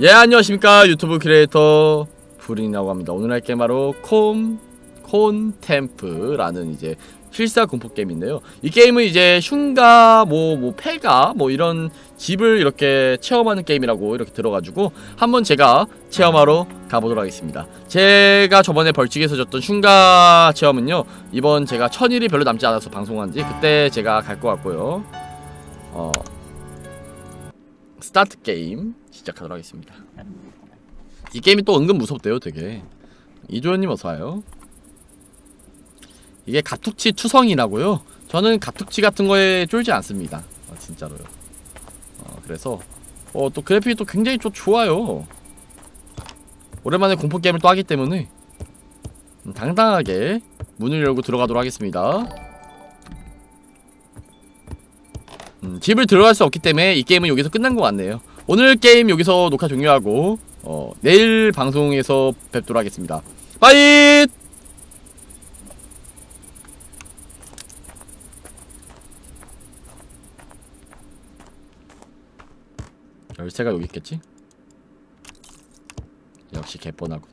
예 안녕하십니까. 유튜브 크리에이터 푸린이라고 합니다. 오늘 할 게임 바로 콤 콘템프라는 이제 실사 공포 게임인데요. 이 게임은 이제 흉가 뭐뭐 폐가 뭐 이런 집을 이렇게 체험하는 게임이라고 이렇게 들어가지고 한번 제가 체험하러 가보도록 하겠습니다. 제가 저번에 벌칙에서 줬던 흉가 체험은요 이번 제가 천일이 별로 남지 않아서 방송한지 그때 제가 갈 것 같고요. 어 Start Game 시작하도록 하겠습니다. 이 게임이 또 은근 무섭대요 되게. 이조연님 어서와요. 이게 갑툭튀 투성이라고요? 저는 갑툭튀 같은 거에 쫄지 않습니다. 아, 진짜로요. 어, 그래서 어, 또 그래픽이 또 굉장히 좀 좋아요. 오랜만에 공포게임을 또 하기 때문에. 음, 당당하게 문을 열고 들어가도록 하겠습니다. 음, 집을 들어갈 수 없기 때문에 이 게임은 여기서 끝난 것 같네요 오늘 게임 여기서 녹화 종료하고 어, 내일 방송에서 뵙도록 하겠습니다 빠잇! 열쇠가 여기 있겠지? 역시 개뻔하고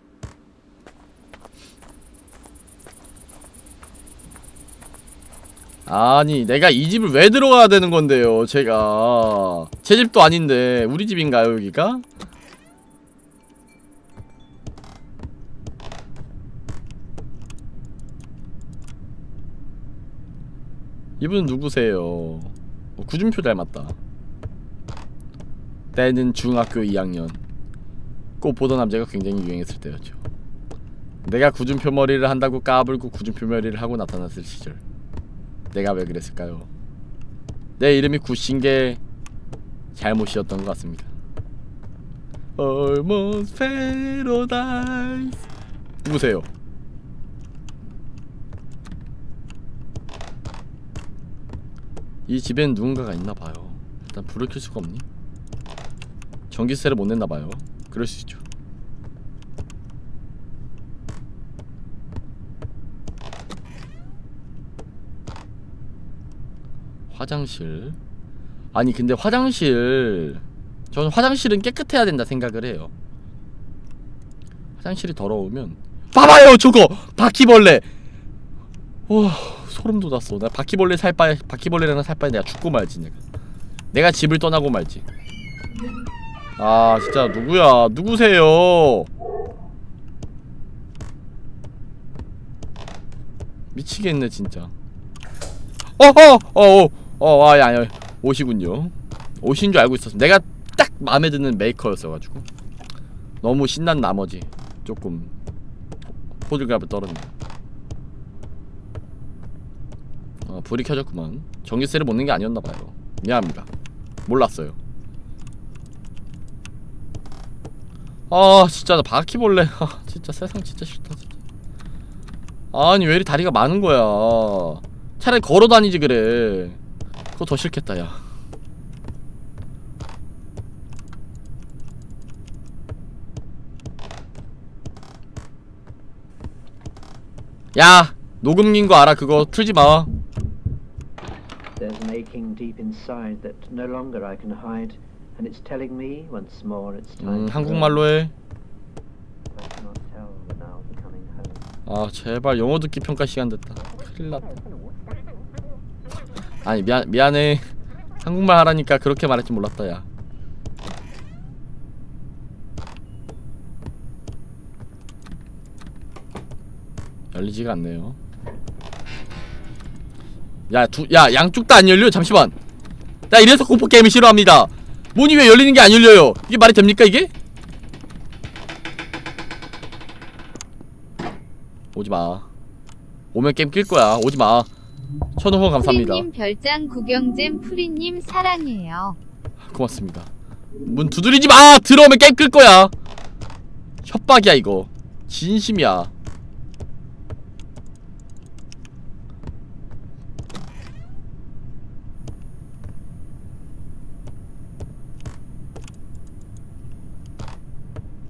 아니 내가 이 집을 왜 들어가야 되는 건데요 제가. 제 집도 아닌데 우리 집인가요 여기가? 이분은 누구세요? 어, 구준표 닮았다. 때는 중학교 2학년. 꼭 보던 남자가 굉장히 유행했을 때였죠. 내가 구준표 머리를 한다고 까불고 구준표 머리를 하고 나타났을 시절 내가 왜 그랬을까요? 내 이름이 구신 게 잘못이었던 것 같습니다. Almost Paradise 누구세요? 이 집엔 누군가가 있나봐요. 일단 불을 켤 수가 없니? 전기세를 못 냈나봐요. 그럴 수 있죠. 화장실. 아니 근데 화장실 저는 화장실은 깨끗해야 된다 생각을 해요. 화장실이 더러우면 봐봐요 저거! 바퀴벌레! 와 소름 돋았어. 나 바퀴벌레 살 바에 바퀴벌레랑 살 바에 내가 죽고 말지 내가. 내가 집을 떠나고 말지. 아 진짜 누구야? 누구세요? 미치겠네 진짜. 어허 어어 어, 아, 야, 야, 옷이군요. 옷인 줄 알고 있었어. 내가 딱 마음에 드는 메이커였어가지고. 너무 신난 나머지 조금 호들갑을 떨었네. 어, 불이 켜졌구만. 전기세를 못 낸 게 아니었나봐요. 미안합니다. 몰랐어요. 아, 진짜 나 바퀴벌레. 아, 진짜 세상 진짜 싫다. 진짜. 아니, 왜 이리 다리가 많은 거야. 차라리 걸어 다니지 그래. 그거 더 싫겠다 야 야! 녹음긴 거 알아 그거 틀지 마 There's an aching deep inside that no longer I can hide, and it's telling me once more it's time. 음 한국말로 해. 아 제발 영어 듣기 평가 시간 됐다 큰일 났다 아니 미안 미안해 한국말 하라니까 그렇게 말할 줄 몰랐다 야 열리지가 않네요 야, 두, 야, 양쪽 다 안 열려? 잠시만. 나 이래서 공포 게임을 싫어합니다. 문이 왜 열리는 게 안 열려요? 이게 말이 됩니까, 이게? 오지 마. 오면 게임 낄 거야. 오지 마. 천호호 감사합니다. 프리님 별장 구경잼 프리님 사랑해요. 고맙습니다. 문 두드리지 마! 들어오면 게임 끌 거야! 협박이야, 이거. 진심이야.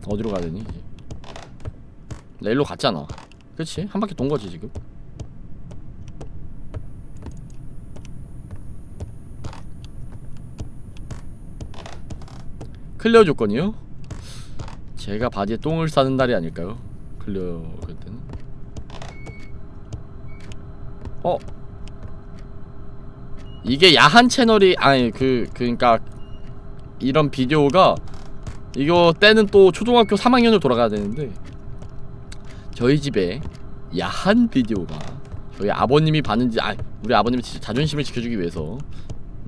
어디로 가야 되니? 나 일로 갔잖아. 그치? 한 바퀴 돈 거지, 지금. 클리어 조건이요? 제가 바지에 똥을 싸는 날이 아닐까요? 클리어 그때는 어 이게 야한 채널이 아니 그 그니까 이런 비디오가 이거 때는 또 초등학교 3학년으로 돌아가야 되는데 저희 집에 야한 비디오가 저희 아버님이 봤는지 아 우리 아버님이 진짜 자존심을 지켜주기 위해서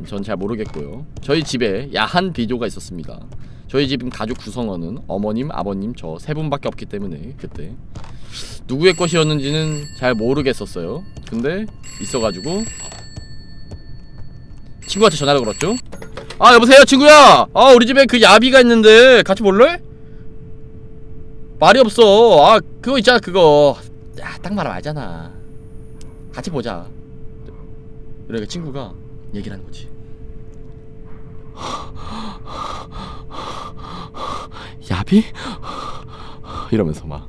전 잘 모르겠고요. 저희 집에 야한 비디오가 있었습니다. 저희 집 가족 구성원은 어머님, 아버님, 저 세 분밖에 없기 때문에 그때. 누구의 것이었는지는 잘 모르겠었어요. 근데 있어가지고 친구한테 전화를 걸었죠. 아 여보세요 친구야! 아 우리 집에 그 야비가 있는데 같이 볼래? 말이 없어. 아 그거 있잖아 그거. 야딱 말하면 알잖아. 같이 보자. 그러니까 친구가 얘기를 하는 거지 야비? 이러면서 막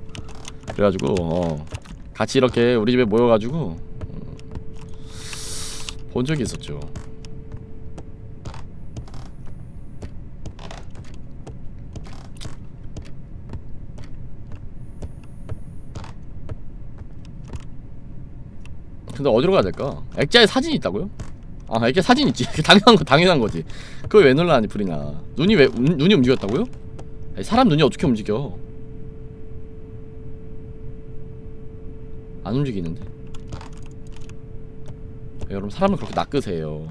그래가지고 어 같이 이렇게 우리 집에 모여가지고 음, 본 적이 있었죠 근데 어디로 가야 될까? 액자에 사진이 있다고요? 아 액자에 사진 있지. 당연한 거 당연한 거지. 그걸 왜 놀라니 프리나? 눈이 왜 음, 눈이 움직였다고요? 아니, 사람 눈이 어떻게 움직여? 안 움직이는데. 여러분 사람을 그렇게 낚으세요.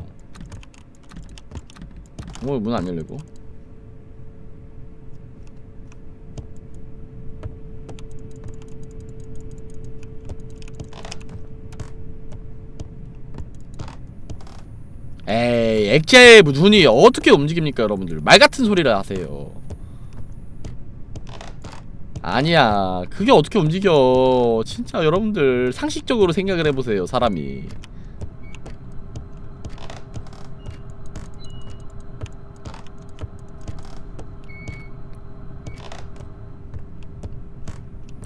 어, 문안 열리고 에이 액체의 눈이 어떻게 움직입니까 여러분들? 말 같은 소리를 하세요. 아니야. 그게 어떻게 움직여? 진짜 여러분들 상식적으로 생각을 해보세요 사람이.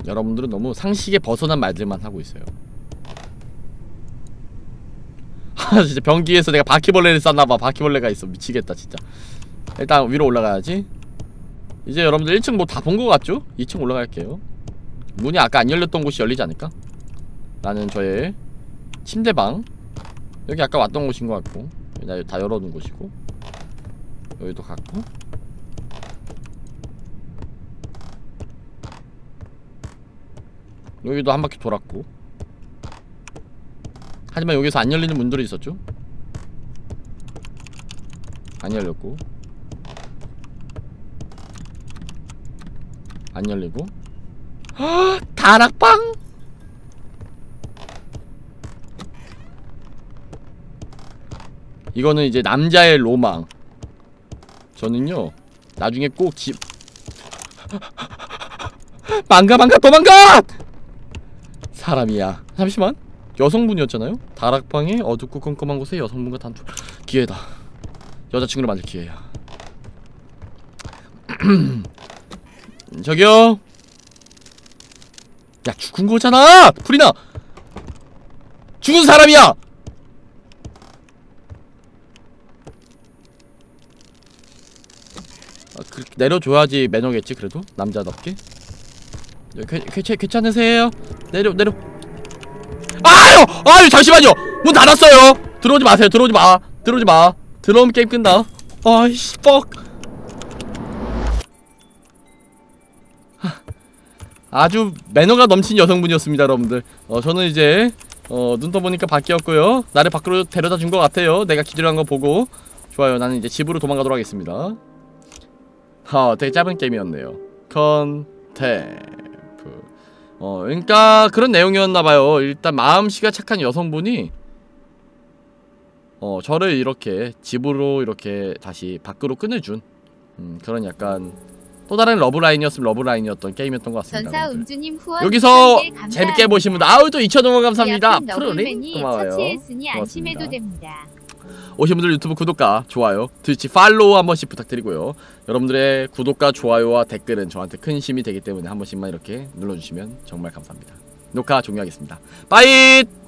여러분들은 너무 상식에 벗어난 말들만 하고 있어요 아 진짜 변기에서 내가 바퀴벌레를 쌌나봐. 바퀴벌레가 있어. 미치겠다 진짜. 일단 위로 올라가야지. 이제 여러분들 1층 뭐 다본거 같죠? 2층 올라갈게요. 문이 아까 안 열렸던 곳이 열리지 않을까? 나는 저의 침대방. 여기 아까 왔던 곳인 것 같고. 다 열어둔 곳이고. 여기도 갔고. 여기도 한 바퀴 돌았고 하지만 여기서 안 열리는 문들이 있었죠? 안 열렸고. 안 열리고. 헉, 다락방? 이거는 이제 남자의 로망. 저는요 나중에 꼭 집 망가 망가 도망가! 사람이야. 잠시만 여성분이었잖아요? 다락방에 어둡고 컴컴한 곳에 여성분과 단둘. 기회다. 여자친구를 만들 기회야. 저기요! 야 죽은 거잖아! 프리나! 죽은 사람이야! 아, 그, 내려줘야지 매너겠지 그래도? 남자답게? 괜, 괜찮, 괜찮으세요? 내려 내려 아유! 아유 잠시만요. 문 닫았어요. 들어오지 마세요. 들어오지 마. 들어오지 마. 들어오면 게임 끝나. 아이씨 뻑 아주 매너가 넘친 여성분이었습니다 여러분들. 어 저는 이제 어 눈 떠보니까 바뀌었고요. 나를 밖으로 데려다 준 것 같아요. 내가 기절한 거 보고. 좋아요. 나는 이제 집으로 도망가도록 하겠습니다. 하 되게 짧은 게임이었네요. 컨템프 어 그러니까 그런 내용이었나봐요 일단 마음씨가 착한 여성분이 어 저를 이렇게 집으로 이렇게 다시 밖으로 끊어준 음, 그런 약간 또 다른 러브라인이었으면 러브라인이었던 게임이었던 것 같습니다 전사. 음주님 후원 여기서 2,000개 감사합니다. 재밌게 보신 분들 아우 또 2,000원 감사합니다 너블맨이 고마워요 고맙습니다. 오신 분들 유튜브 구독과 좋아요 트위치 팔로우 한 번씩 부탁드리고요. 여러분들의 구독과 좋아요와 댓글은 저한테 큰 힘이 되기 때문에 한 번씩만 이렇게 눌러주시면 정말 감사합니다. 녹화 종료하겠습니다. 빠잇